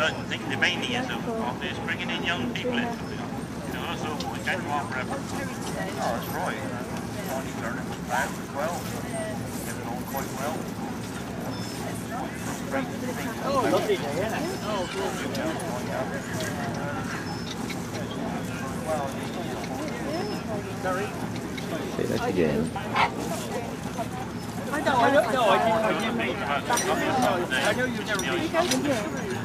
I think the main thing is of is bringing in young people into it. You know, so we can't on forever. Oh, that's right. Only learning from that as well. Getting on quite well. Oh, lovely day, isn't it? Oh, Say that again. I don't, I don't, no, I didn't, I didn't mean that. No, I know you've never been.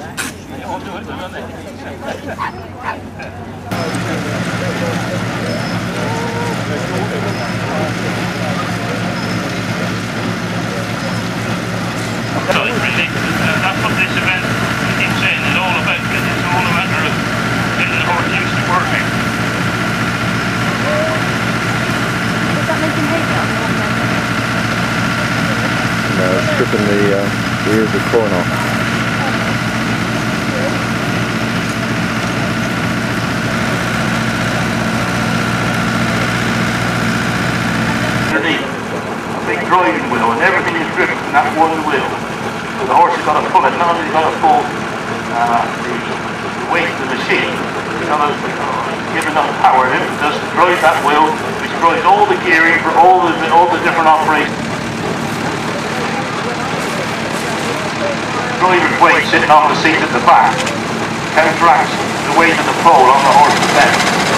It's really, uh, a of the horse used to working. Does that make him hate it on the one hand? No, stripping the, uh, the ears of corn off. underneath. Driving wheel, and everything is driven from that one wheel. So the horse has got to pull it, not only has got to pull uh, the, the weight of the machine, he's got to give enough power in it just to drive that wheel, which drives all the gearing for all the, all the different operations. Driver's weight sitting on the seat at the back counteracts the weight of the pole on the horse's head.